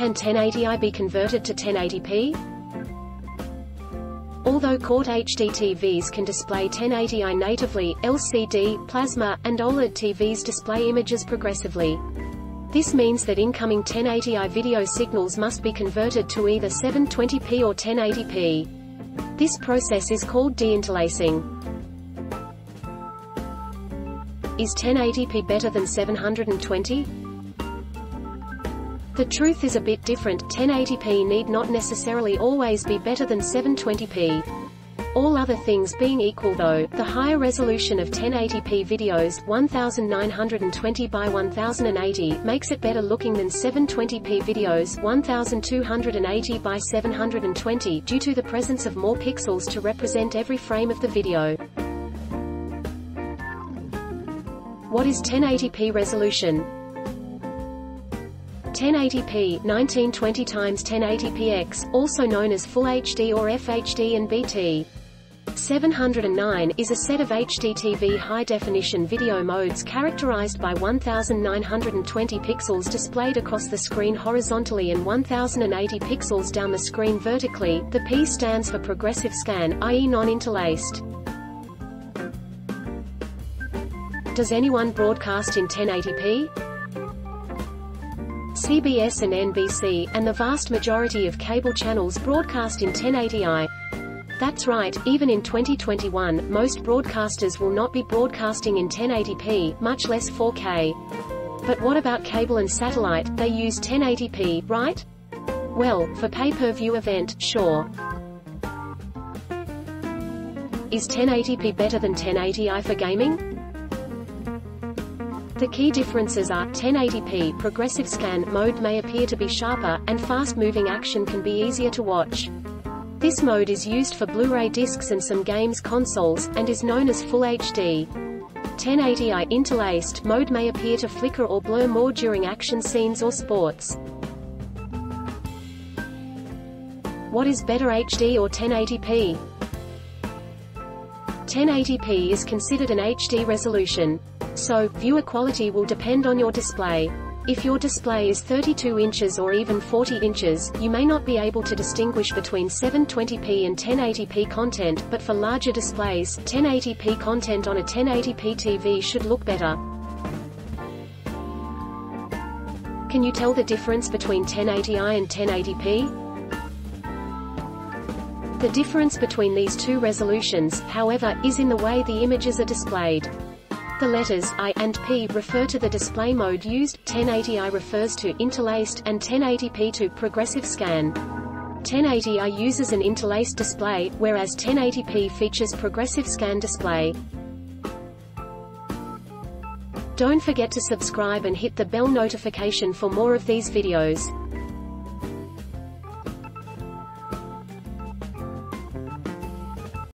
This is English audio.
Can 1080i be converted to 1080p? Although Court HD TVs can display 1080i natively, LCD, plasma, and OLED TVs display images progressively. This means that incoming 1080i video signals must be converted to either 720p or 1080p. This process is called deinterlacing. Is 1080p better than 720? The truth is a bit different, 1080p need not necessarily always be better than 720p. All other things being equal though, the higher resolution of 1080p videos 1920 by 1080 makes it better looking than 720p videos 1280 by 720 due to the presence of more pixels to represent every frame of the video. What is 1080p resolution? 1080p 1920 x 1080px, also known as Full HD or FHD and BT. 709 is a set of HDTV high-definition video modes characterized by 1920 pixels displayed across the screen horizontally and 1080 pixels down the screen vertically. The P stands for progressive scan, i.e. non-interlaced. Does anyone broadcast in 1080p? CBS and NBC, and the vast majority of cable channels broadcast in 1080i. That's right, even in 2021, most broadcasters will not be broadcasting in 1080p, much less 4K. But what about cable and satellite, they use 1080p, right? Well, for pay-per-view event, sure. Is 1080p better than 1080i for gaming? The key differences are, 1080p progressive scan mode may appear to be sharper, and fast-moving action can be easier to watch. This mode is used for Blu-ray discs and some games consoles, and is known as Full HD. 1080i interlaced mode may appear to flicker or blur more during action scenes or sports. What is better HD or 1080p? 1080p is considered an HD resolution. So, viewer quality will depend on your display. If your display is 32 inches or even 40 inches, you may not be able to distinguish between 720p and 1080p content, but for larger displays, 1080p content on a 1080p TV should look better. Can you tell the difference between 1080i and 1080p? The difference between these two resolutions, however, is in the way the images are displayed. The letters I and P refer to the display mode used, 1080i refers to interlaced, and 1080p to progressive scan. 1080i uses an interlaced display, whereas 1080p features progressive scan display. Don't forget to subscribe and hit the bell notification for more of these videos.